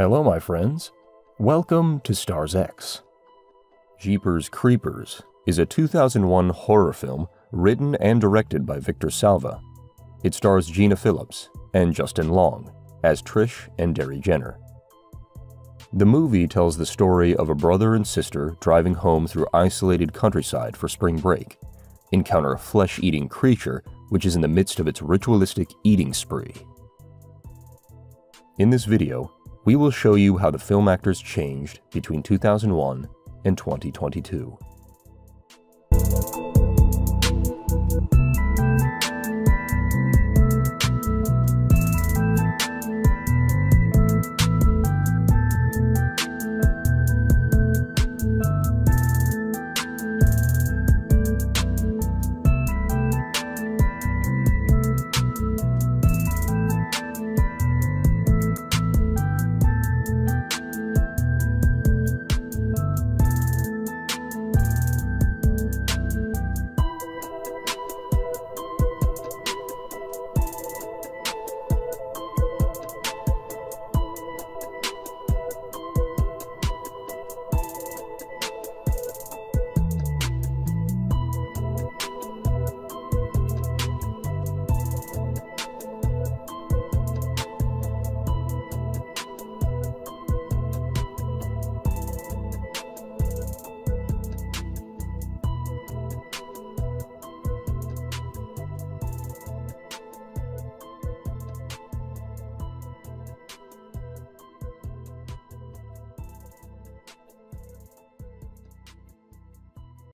Hello, my friends. Welcome to Stars X. Jeepers Creepers is a 2001 horror film written and directed by Victor Salva. It stars Gina Philips and Justin Long as Trish and Darry Jenner. The movie tells the story of a brother and sister driving home through isolated countryside for spring break, encounter a flesh eating creature which is in the midst of its ritualistic eating spree. In this video, we will show you how the film actors changed between 2001 and 2022.